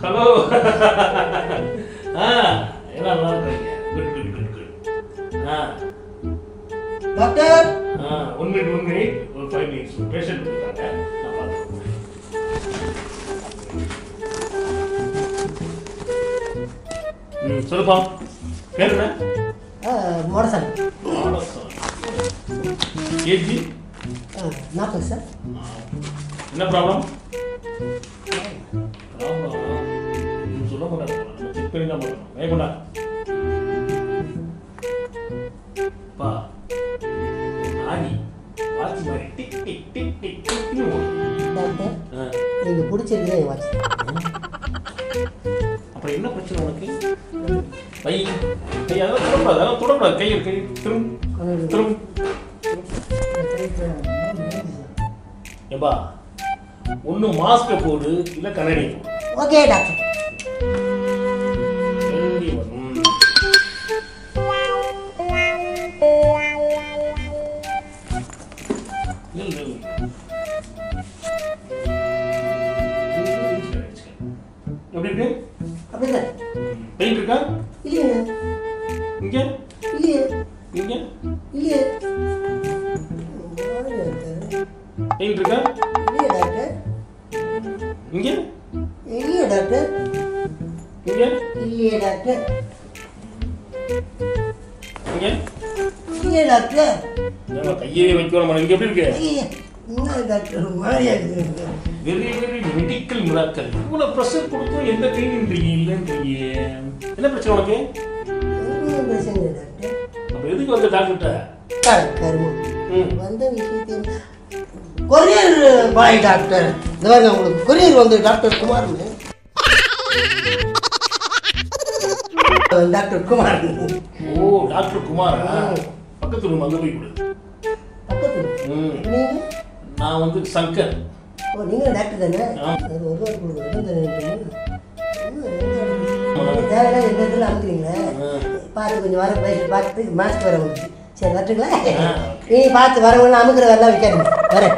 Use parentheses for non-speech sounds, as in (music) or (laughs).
Hello (laughs) ஆ எல்லாம் நல்லா இருக்கீங்க. குட் குட் குட் குட் ஆ. டாக்டர். ஆ ஒன் மினிட் ஒன் மினிட் ஒரு ஃபைவ் மினிட்ஸ் பேஷண்ட் இருக்காங்க நான் பார்த்துக்கிறேன் ம் சொல்லுப்பா. பேர் என்ன? மோடசாமி. ஏஜி நாற்பது சார். என்ன ப்ராப்ளம் ப்ராப்ளம் தான் பார்க்கணும் வேகண்டா பா. ஆடி வாட்ச் மாதிரி டிக் டிக் டிக் டிக் டிக்னு டாக்டர் ஆ, நீங்கள் பிடிச்சிருக்குதே என் வாட்ச் அப்புறம் என்ன பிரச்சனை உனக்கு? கை. கை அதெல்லாம் தொடக்கூடாது அதெல்லாம் தொடக்கூடாது. கையை கை திரும்ப திரும்ப ஏப்பா ஒன்று மாஸ்க்கை போடு இல்லை கண்ணாடி போடு. Okay doctor. நில், நில். எப்படி இருக்கு அப்படி சார் இருக்கா இல்லைங்க இங்க இல்லையே இங்க இல்லையே பெயின் இருக்கா இல்லையே டாக்டர் இங்க இல்லையே டாக்டர் இங்க டாக்டர் இங்க டாக்டர் கையே வைக்கணும் இங்க எப்படி இருக்கு? வெரி வெரி மெடிக்கல் மிராக்கல் இவ்வளவு ப்ரெஷர் கொடுத்தும் எந்த பெயின்ன்றீங்க இல்லைன்றீங்க. என்ன பிரச்சனை உனக்கு? அப்ப எதுக்கு வந்த டாக்டர்கிட்ட வந்த விஷயத்தை கொரியர் பாய் டாக்டர் இந்த உங்களுக்கு கொரியர் வந்து டாக்டர் குமார்னு. (laughs) டாக்டர் குமார். ஓ டாக்டர் குமாரா? பக்கத்து ரூம் அங்க போய் கொடு. பக்கத்து ம். நான் வந்து சங்கர். ஓ நீங்க டாக்டர் தானே? ஒரு ரூபா கொடுங்க ரெண்டு தரேன் தேவையில்ல எந்த இடத்துல அமுக்குறீங்களே? பார்த்து கொஞ்சம் வர பேசி பார்த்து மாஸ்க் வர சரி வரட்டுங்களா. நீ பார்த்து வரவங்க அமுக்குற வரலாம் வைக்காதீங்க வரேன்.